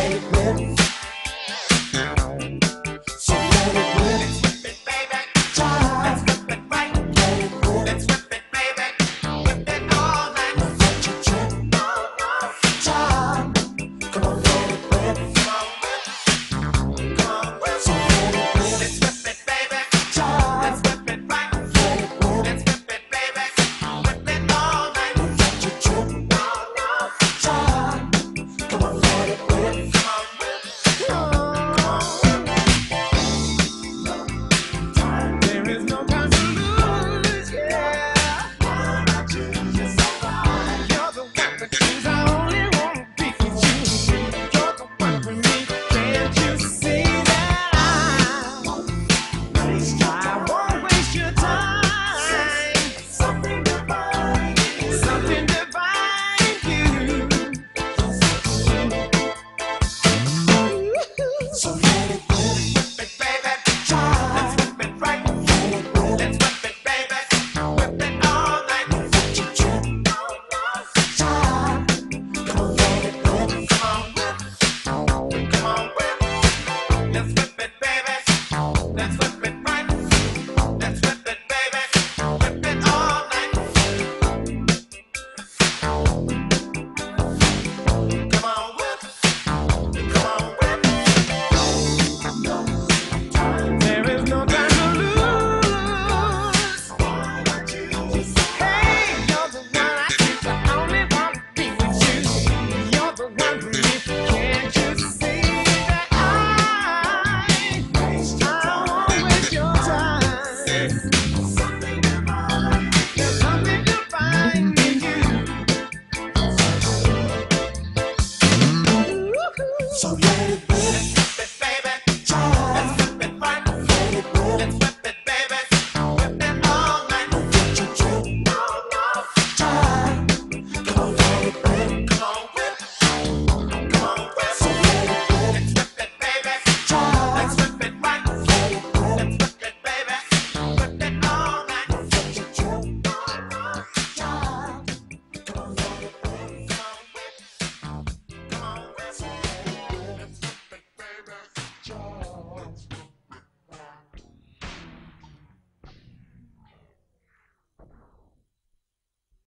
baby.